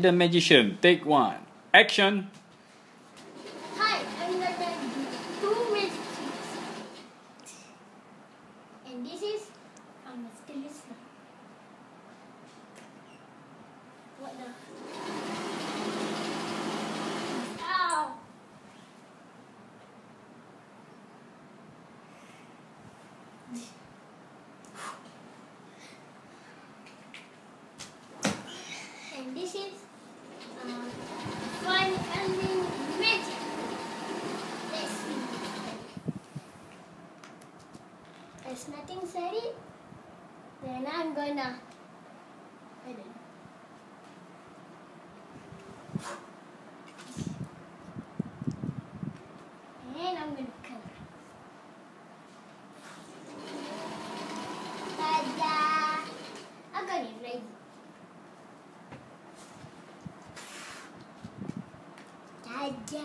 The magician, take one. Action. Hi, I'm gonna two magic tricks. And this is a mysterious slime. What the? Ow! This is fun magic. Let's see. Nothing it. Then I'm gonna. I don't know. aja.